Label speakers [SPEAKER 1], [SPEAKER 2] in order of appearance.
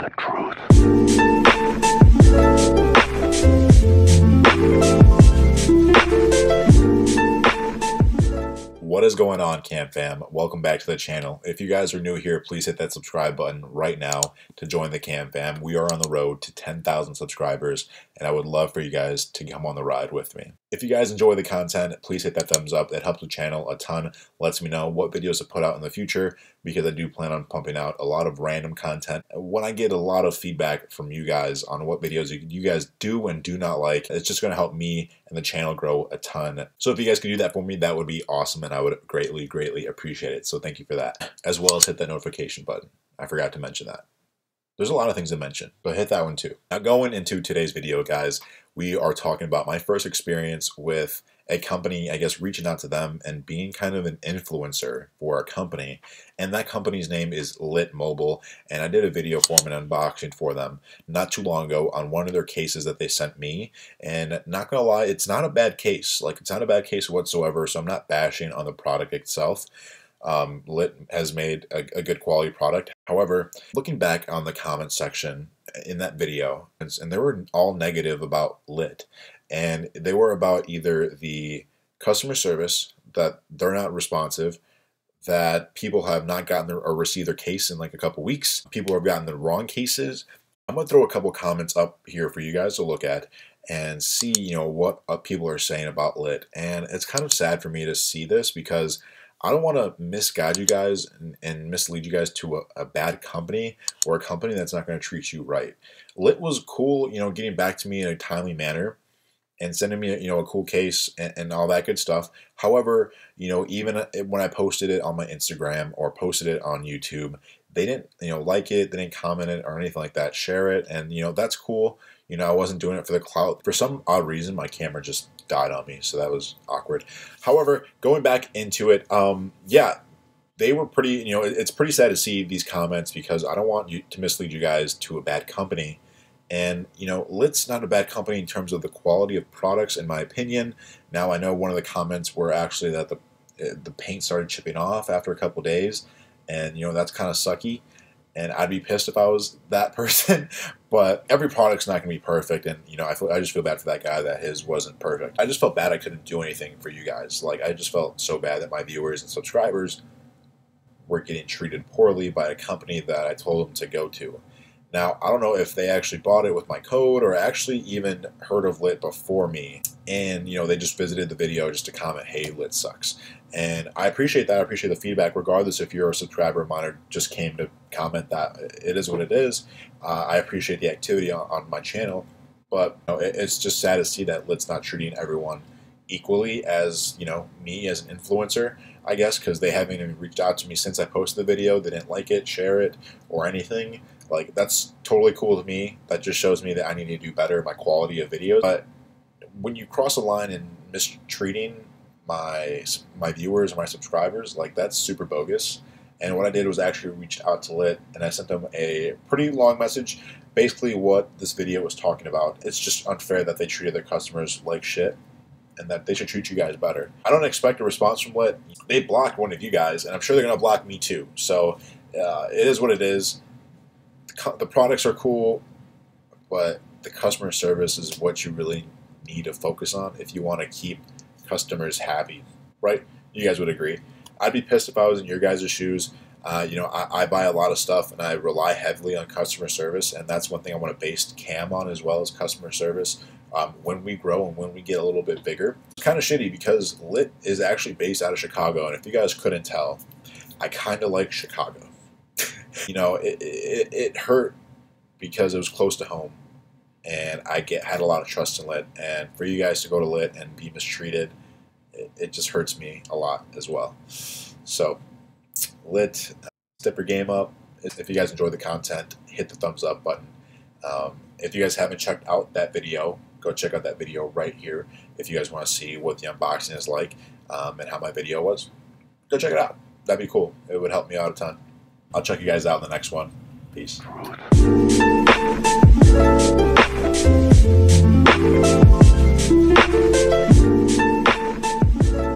[SPEAKER 1] the truth.
[SPEAKER 2] What is going on, Cam Fam? Welcome back to the channel. If you guys are new here, please hit that subscribe button right now to join the Cam Fam. We are on the road to 10,000 subscribers, and I would love for you guys to come on the ride with me. If you guys enjoy the content, please hit that thumbs up. It helps the channel a ton. Lets me know what videos to put out in the future because I do plan on pumping out a lot of random content. When I get a lot of feedback from you guys on what videos you guys do and do not like, it's just going to help me and the channel grow a ton. So if you guys could do that for me, that would be awesome, and I would greatly, greatly appreciate it. So thank you for that, as well as hit that notification button. I forgot to mention that. There's a lot of things to mention, but hit that one too. Now, going into today's video, guys, we are talking about my first experience with a company, I guess, reaching out to them and being kind of an influencer for a company. And that company's name is Lit Mobile. And I did a video for them, an unboxing for them not too long ago on one of their cases that they sent me. And not gonna lie, it's not a bad case. Like, it's not a bad case whatsoever. So I'm not bashing on the product itself. Um, Lit has made a, a good quality product. However, looking back on the comment section in that video, and, and they were all negative about Lit, and they were about either the customer service that they're not responsive, that people have not gotten their, or received their case in like a couple weeks, people have gotten the wrong cases. I'm gonna throw a couple comments up here for you guys to look at and see, you know, what uh, people are saying about Lit. And it's kind of sad for me to see this because I don't want to misguide you guys and, and, mislead you guys to a, a, bad company or a company that's not going to treat you right. Lit was cool, you know, getting back to me in a timely manner and sending me, you know, a cool case and, and all that good stuff. However, you know, even uh, when I posted it on my Instagram or posted it on YouTube, they didn't, you know, like it, they didn't comment it or anything like that, share it, and you know, that's cool. You know, I wasn't doing it for the clout. For some odd reason, my camera just died on me, so that was awkward. However, going back into it, um, yeah, they were pretty. You know, it's pretty sad to see these comments because I don't want you to mislead you guys to a bad company. And you know, Lit's not a bad company in terms of the quality of products, in my opinion. Now I know one of the comments were actually that the eh, the paint started chipping off after a couple days, and you know that's kind of sucky and I'd be pissed if I was that person. but every product's not going to be perfect, and you know, I feel, I just feel bad for that guy that his wasn't perfect. I just felt bad I couldn't do anything for you guys. Like I just felt so bad that my viewers and subscribers were getting treated poorly by a company that I told them to go to. Now, I don't know if they actually bought it with my code or actually even heard of Lit before me. And, you know, they just visited the video just to comment, hey, Lit sucks. And I appreciate that. I appreciate the feedback, regardless if you're a subscriber of mine or just came to comment that it is what it is. Uh, I appreciate the activity on, on my channel. But you know, it, it's just sad to see that Lit's not treating everyone equally as, you know, me as an influencer. I guess because they haven't even reached out to me since I posted the video. They didn't like it, share it, or anything. Like that's totally cool to me. That just shows me that I need to do better my quality of videos. But when you cross a line in mistreating my my viewers, my subscribers, like that's super bogus. And what I did was actually reached out to Lit and I sent them a pretty long message. Basically, what this video was talking about. It's just unfair that they treated their customers like shit and that they should treat you guys better. I don't expect a response from Lit. They blocked one of you guys, and I'm sure they're going to block me too. So uh, it is what it is the products are cool, but the customer service is what you really need to focus on if you want to keep customers happy, right? You guys would agree. I'd be pissed if I was in your guys' shoes. Uh, you know, I, I, buy a lot of stuff and I rely heavily on customer service, and that's one thing I want to base Cam on as well as customer service. Um, when we grow and when we get a little bit bigger, it's kind of shitty because Lit is actually based out of Chicago, and if you guys couldn't tell, I kind of like Chicago you know, it, it, it hurt because it was close to home, and I get had a lot of trust in Lit. And for you guys to go to Lit and be mistreated, it, it just hurts me a lot as well. So, Lit, step your game up. If you guys enjoy the content, hit the thumbs up button. Um, if you guys haven't checked out that video, go check out that video right here. If you guys want to see what the unboxing is like um, and how my video was, go check it out. That'd be cool. It would help me out a ton. I'll check you guys out in the next one. Peace. Thank you.